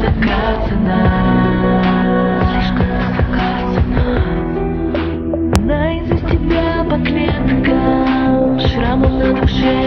Слишком высока цена Наизусть тебя по клеткам. Шрамом на душе.